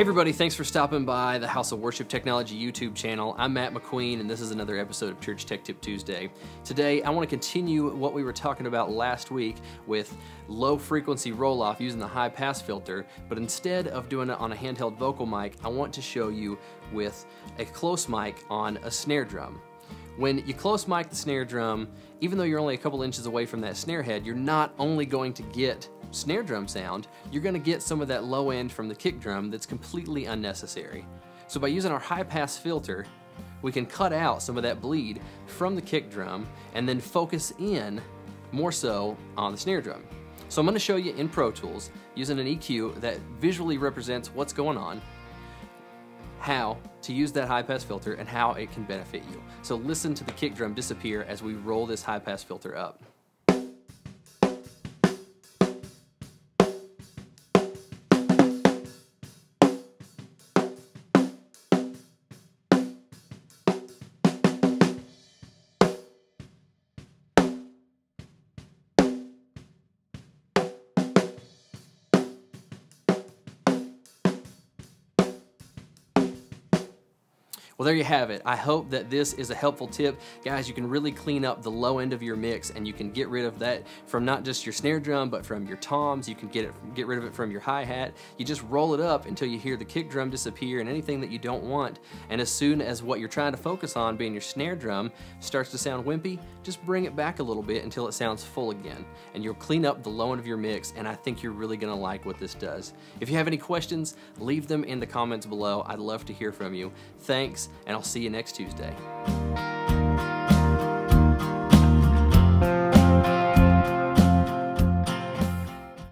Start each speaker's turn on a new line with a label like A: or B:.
A: Hey everybody, thanks for stopping by the House of Worship Technology YouTube channel. I'm Matt McQueen and this is another episode of Church Tech Tip Tuesday. Today I want to continue what we were talking about last week with low frequency roll off using the high pass filter, but instead of doing it on a handheld vocal mic, I want to show you with a close mic on a snare drum. When you close mic the snare drum, even though you're only a couple inches away from that snare head, you're not only going to get snare drum sound, you're gonna get some of that low end from the kick drum that's completely unnecessary. So by using our high pass filter, we can cut out some of that bleed from the kick drum and then focus in more so on the snare drum. So I'm gonna show you in Pro Tools using an EQ that visually represents what's going on how to use that high pass filter and how it can benefit you. So listen to the kick drum disappear as we roll this high pass filter up. Well, there you have it. I hope that this is a helpful tip. Guys, you can really clean up the low end of your mix and you can get rid of that from not just your snare drum, but from your toms. You can get it, get rid of it from your hi-hat. You just roll it up until you hear the kick drum disappear and anything that you don't want. And as soon as what you're trying to focus on, being your snare drum, starts to sound wimpy, just bring it back a little bit until it sounds full again. And you'll clean up the low end of your mix, and I think you're really gonna like what this does. If you have any questions, leave them in the comments below. I'd love to hear from you. Thanks and I'll see you next Tuesday.